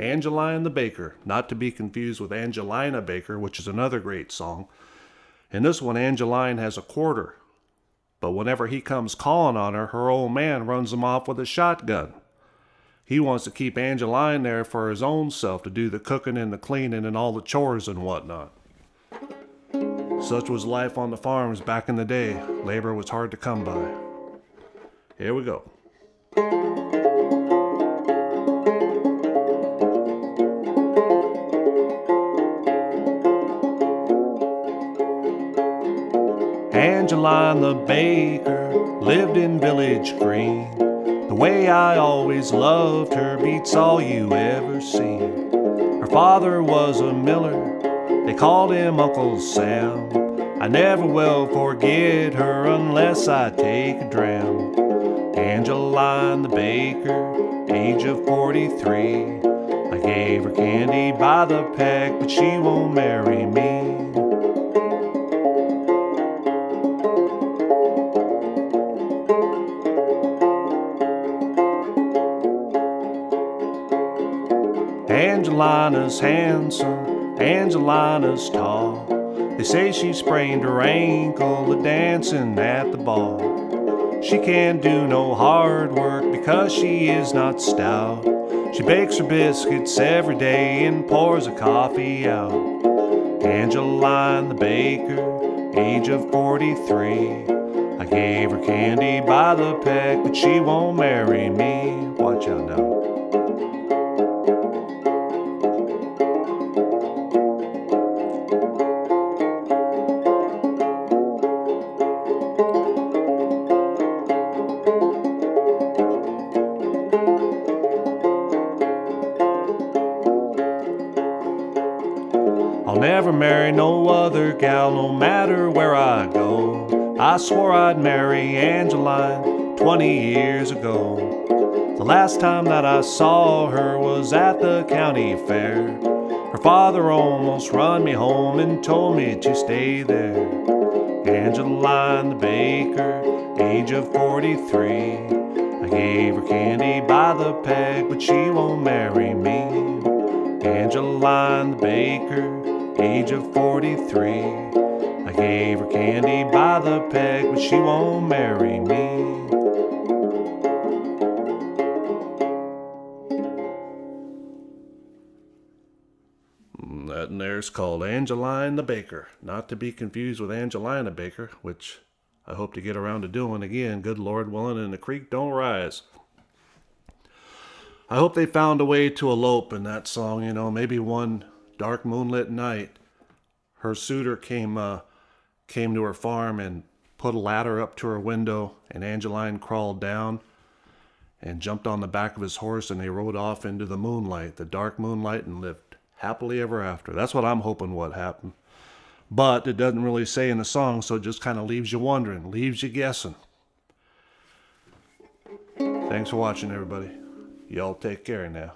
Angeline the Baker, not to be confused with Angelina Baker, which is another great song. In this one, Angeline has a quarter, but whenever he comes calling on her, her old man runs him off with a shotgun. He wants to keep Angeline there for his own self to do the cooking and the cleaning and all the chores and whatnot. Such was life on the farms back in the day. Labor was hard to come by. Here we go. Angeline the baker lived in Village Green. The way I always loved her beats all you ever seen. Her father was a miller, they called him Uncle Sam. I never will forget her unless I take a dram. Angeline the baker, age of 43. I gave her candy by the peck, but she won't marry me. Angelina's handsome, Angelina's tall. They say she sprained her ankle a dancing at the ball. She can't do no hard work because she is not stout. She bakes her biscuits every day and pours her coffee out. Angeline the baker, age of 43. I gave her candy by the peck, but she won't marry me. Watch out now. I'll never marry no other gal, no matter where I go. I swore I'd marry Angeline 20 years ago. The last time that I saw her was at the county fair. Her father almost run me home and told me to stay there. Angeline the baker, age of 43. I gave her candy by the peg, but she won't marry me. Angeline the baker, age of 43. I gave her candy by the peg, but she won't marry me. Mm, that and there's called Angeline the Baker, not to be confused with Angelina Baker, which I hope to get around to doing again, good Lord willing, and the creek don't rise. I hope they found a way to elope in that song, you know, maybe one dark moonlit night her suitor came uh, came to her farm and put a ladder up to her window, and Angeline crawled down and jumped on the back of his horse, and they rode off into the moonlight, the dark moonlight, and lived happily ever after. That's what I'm hoping what happened. But it doesn't really say in the song, so it just kind of leaves you wondering, leaves you guessing. Thanks for watching, everybody. Y'all take care now.